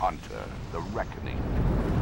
Hunter, the Reckoning.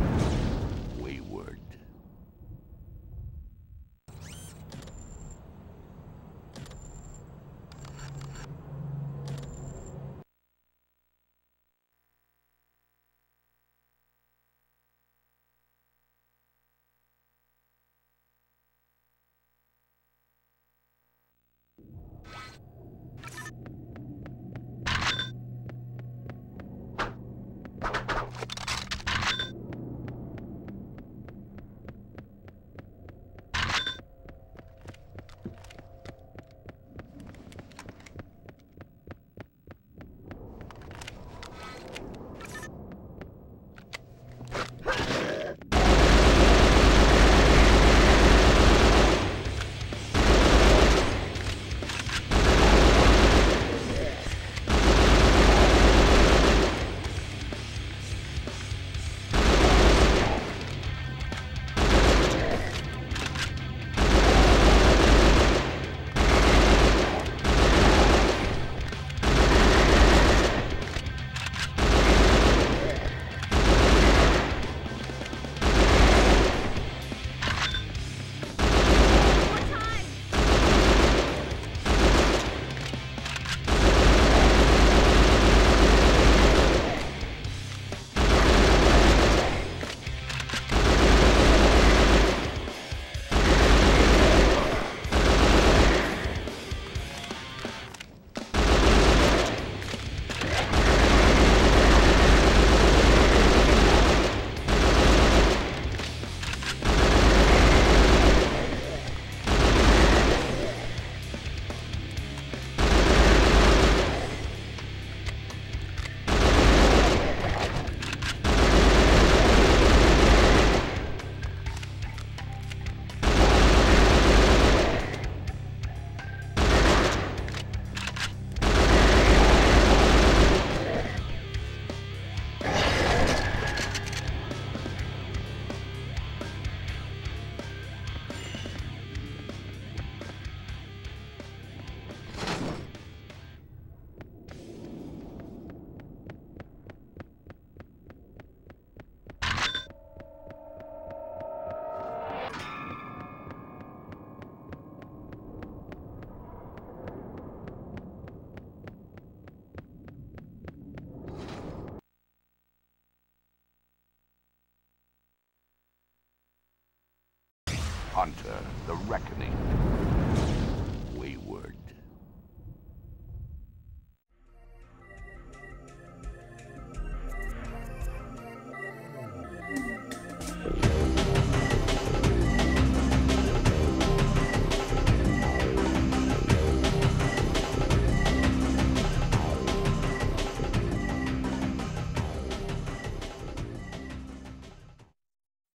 Hunter, the Reckoning.